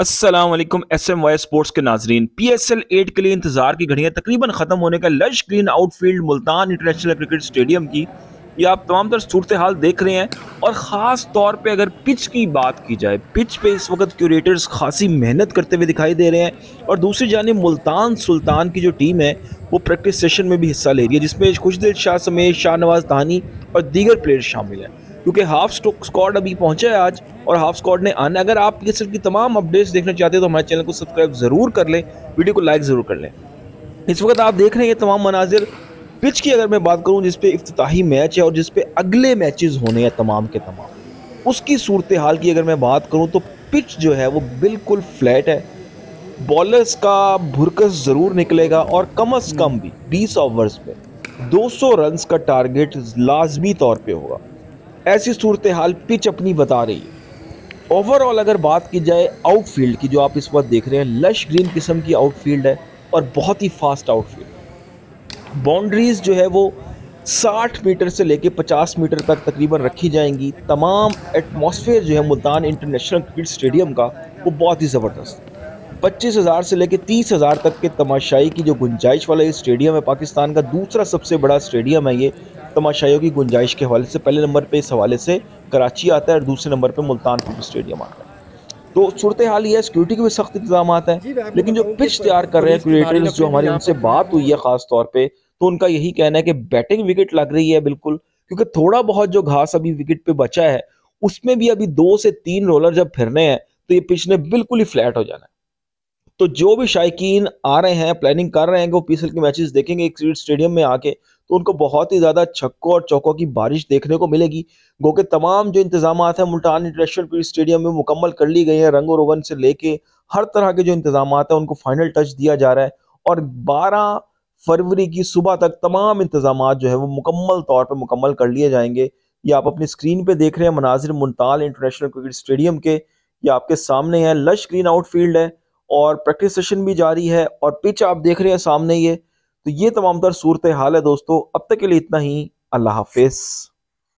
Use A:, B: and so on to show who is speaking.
A: Aslam S M Y sports के नाजरीन। P S L eight के लिए इंतज़ार की घड़ियाँ तकरीबन ख़त्म होने का lush green outfield Multan international cricket stadium की ये आप तमाम तर सूरत हाल देख रहे हैं और ख़ास तौर पे अगर पिच की बात की जाए पिच पे इस वक्त क्यूरेटर्स खासी मेहनत करते हुए दिखाई दे रहे हैं और दूसरी जानब मुल्तान सुल्तान की जो टीम है, वो प्रैक्टिस सेशन में भी हिस्सा ले रही है, जिसमें खुशदिल शाह समेत शाहनवाज दानी और दीगर प्लेयर शामिल हैं। क्योंकि हाफ़ स्कॉड अभी पहुँचा है आज और हाफ़ स्कॉड ने आना अगर आप ये की तमाम अपडेट्स देखना चाहते हैं तो हमारे चैनल को सब्सक्राइब ज़रूर कर लें वीडियो को लाइक ज़रूर कर लें। इस वक्त आप देख रहे हैं ये तमाम मनाजिर पिच की अगर मैं बात करूँ, जिसपे इफ्ताही मैच है और जिसपे अगले मैचेस होने हैं तमाम के तमाम। उसकी सूरत हाल की अगर मैं बात करूँ तो पिच जो है वो बिल्कुल फ्लैट है। बॉलर्स का भुरकस ज़रूर निकलेगा और कम अज़ कम भी 20 ओवर्स पे 200 रन्स का टारगेट लाजमी तौर पे होगा। ऐसी सूरत हाल पिच अपनी बता रही है। ओवरऑल अगर बात की जाए आउटफील्ड की, जो आप इस वक्त देख रहे हैं लश ग्रीन किस्म की आउटफील्ड है और बहुत ही फास्ट आउटफील्ड बाउंड्रीज जो है वो 60 मीटर से लेके 50 मीटर तक तकरीबन रखी जाएँगी। तमाम एटमॉस्फेयर जो है मुल्तान इंटरनेशनल क्रिकेट स्टेडियम का, वो बहुत ही ज़बरदस्त पच्चीस हज़ार से लेकर तीस हज़ार तक के तमाशाई की जो गुंजाइश वाला ये स्टेडियम है पाकिस्तान का, दूसरा सबसे बड़ा स्टेडियम है ये तमाशाइयों की गुंजाइश के हवाले से पहले नंबर पर इस हवाले से कराची आता है और दूसरे नंबर पर मुल्तान क्रिकेट स्टेडियम आता है। तो सूरत हाल ये है सिक्योरिटी के भी सख्त इंतज़ाम हैं लेकिन जो पिच तैयार कर रहे हैं क्रिएटर्स जो हमारी उनसे बात हुई है ख़ास तौर पर तो उनका यही कहना है कि बैटिंग विकेट लग रही है बिल्कुल क्योंकि थोड़ा बहुत जो घास अभी विकेट पे बचा है उसमें भी अभी दो से तीन रोलर जब फिरने हैं तो ये पिच ने बिल्कुल ही फ्लैट हो जाना है। तो जो भी शायकीन आ रहे हैं प्लानिंग कर रहे हैं, वो पीएसएल के मैचेस देखेंगे एक स्टेडियम में आके तो उनको बहुत ही ज़्यादा छक्कों और चौकों की बारिश देखने को मिलेगी। गो के तमाम जो इंतज़ाम हैं मुल्तान इंटरनेशनल स्टेडियम में मुकम्मल कर ली गई हैं, रंगो रोगन से लेके हर तरह के जो इंतज़ाम हैं, उनको फाइनल टच दिया जा रहा है। और बारह फरवरी की सुबह तक तमाम इंतज़ाम जो है, वो मुकम्मल तौर पर मुकम्मल कर लिए जाएँगे। ये आप अपनी स्क्रीन पे देख रहे हैं, मनाजिर मुल्तान इंटरनेशनल क्रिकेट स्टेडियम के, ये आपके सामने है। लश ग्रीन आउटफील्ड है। और प्रैक्टिस सेशन भी जारी है और पिच आप देख रहे हैं सामने ये। तो ये तमाम तर सूरत हाल है दोस्तों। अब तक के लिए इतना ही। अल्लाह हाफिज़।